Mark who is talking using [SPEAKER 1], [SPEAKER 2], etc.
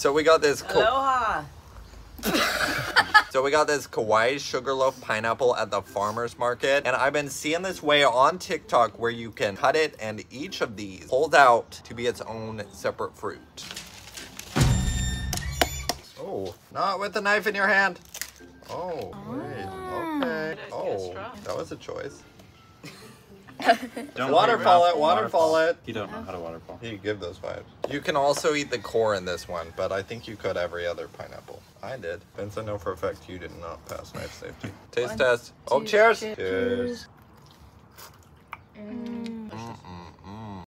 [SPEAKER 1] So we got this.
[SPEAKER 2] Aloha.
[SPEAKER 1] so we got this Kauai sugarloaf pineapple at the farmer's market, and I've been seeing this way on TikTok where you can cut it, and each of these pulls out to be its own separate fruit. Oh, not with the knife in your hand. Oh, wait. Okay. Oh, that was a choice.
[SPEAKER 3] Don't
[SPEAKER 1] Waterfall it,
[SPEAKER 3] around.
[SPEAKER 1] waterfall it.
[SPEAKER 3] You don't know how to waterfall.
[SPEAKER 1] You give those vibes. You can also eat the core in this one, but I think you could every other pineapple. I did. Vince, I know for a fact you did not pass knife safety. Taste
[SPEAKER 4] One,
[SPEAKER 1] test. Oh,
[SPEAKER 4] two,
[SPEAKER 1] cheers.
[SPEAKER 4] cheers.
[SPEAKER 1] Cheers.